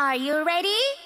Are you ready?